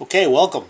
Okay, welcome.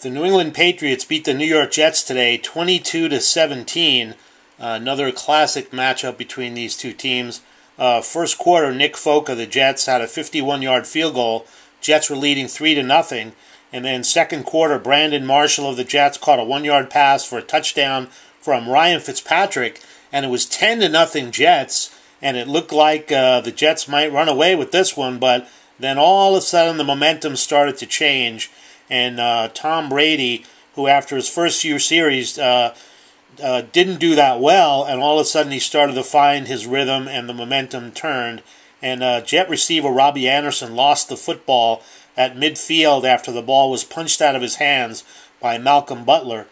The New England Patriots beat the New York Jets today 22 to 17. Uh, another classic matchup between these two teams. Uh, first quarter, Nick Folk of the Jets had a 51-yard field goal. Jets were leading 3 to nothing. And then second quarter, Brandon Marshall of the Jets caught a 1-yard pass for a touchdown from Ryan Fitzpatrick and it was 10 to nothing Jets and it looked like uh, the Jets might run away with this one, but then all of a sudden, the momentum started to change, and uh, Tom Brady, who after his first few series uh, uh, didn't do that well, and all of a sudden he started to find his rhythm, and the momentum turned. And uh, Jet receiver Robby Anderson lost the football at midfield after the ball was punched out of his hands by Malcolm Butler.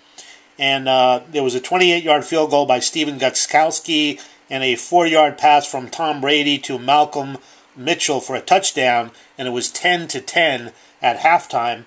And uh, there was a 28 yard field goal by Stephen Gostkowski and a four yard pass from Tom Brady to Malcolm Mitchell for a touchdown, and it was 10 to 10 at halftime.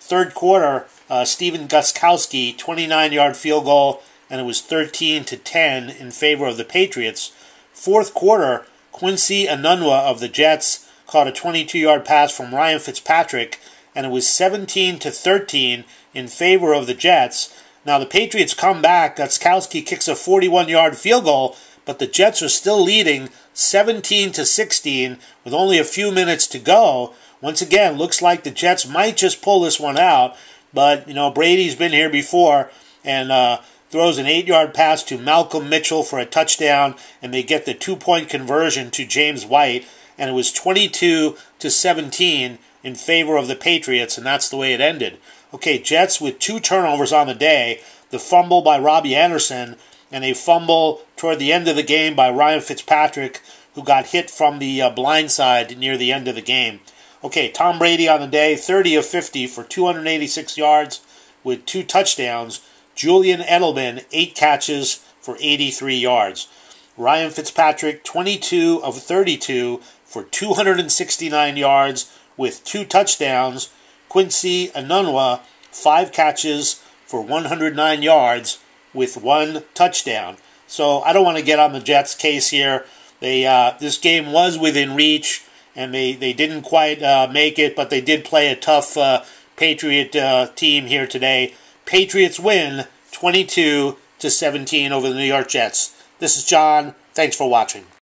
Third quarter, uh, Stephen Gostkowski, 29 yard field goal, and it was 13 to 10 in favor of the Patriots. Fourth quarter, Quincy Enunwa of the Jets caught a 22 yard pass from Ryan Fitzpatrick, and it was 17 to 13 in favor of the Jets. Now the Patriots come back. Gostkowski kicks a 41 yard field goal, but the Jets are still leading 17 to 16 with only a few minutes to go. Once again, looks like the Jets might just pull this one out, but you know Brady's been here before and uh, throws an eight-yard pass to Malcolm Mitchell for a touchdown, and they get the two-point conversion to James White, and it was 22 to 17 in favor of the Patriots, and that's the way it ended. Okay, Jets with two turnovers on the day, the fumble by Robby Anderson and a fumble toward the end of the game by Ryan Fitzpatrick, who got hit from the uh, blind side near the end of the game. Okay, Tom Brady on the day, 30 of 50 for 286 yards with two touchdowns. Julian Edelman, eight catches for 83 yards. Ryan Fitzpatrick, 22 of 32 for 269 yards with two touchdowns. Quincy Enunwa, five catches for 109 yards with one touchdown. So I don't want to get on the Jets' case here. They uh, this game was within reach, and they they didn't quite uh, make it, but they did play a tough uh, Patriot uh, team here today. Patriots win 22 to 17 over the New York Jets. This is John. Thanks for watching.